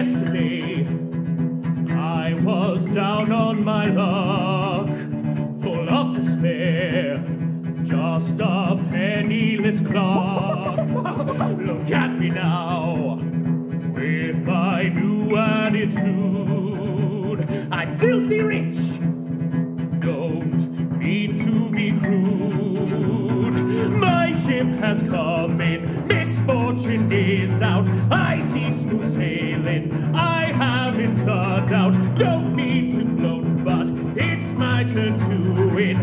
yesterday. I was down on my luck, full of despair, just a penniless clock. Look at me now, with my new attitude. I'm filthy rich, don't mean to be crude. My ship has come in, misfortune out. I see smooth sailing, I haven't a doubt. Don't mean to gloat, but it's my turn to win.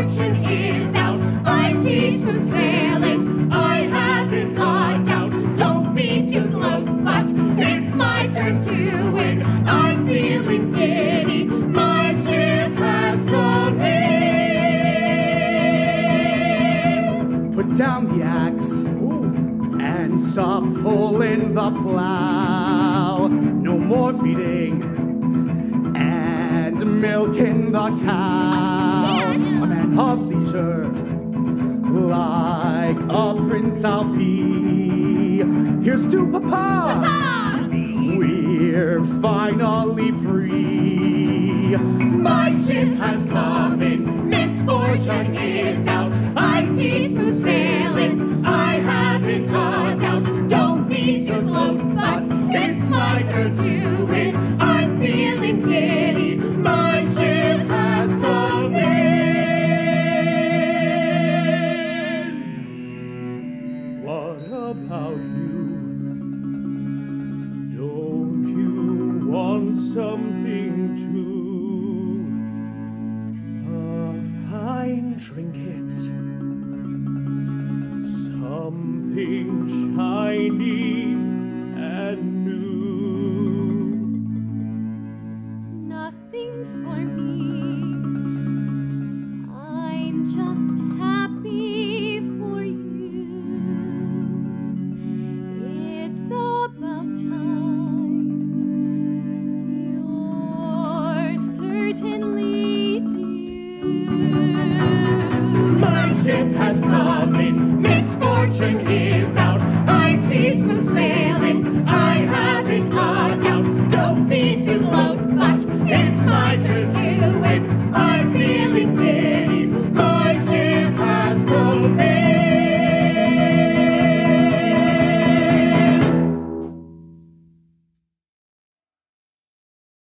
Misfortune is out. I see smooth sailing, I haven't a doubt. Don't mean to gloat, but it's my turn to win. I'm feeling giddy, my ship has come in. Put down the axe and stop pulling the plow. No more feeding and milking the cow. Of leisure, like a prince I'll be. Here's to Papa. Ah! We're finally free. My ship has come in, misfortune is out. I see smooth sailing, I haven't a doubt. Don't mean to gloat, but it's my turn to win. I'm feeling something too? A fine trinket, something shiny and new. Nothing for me. Has come in, misfortune is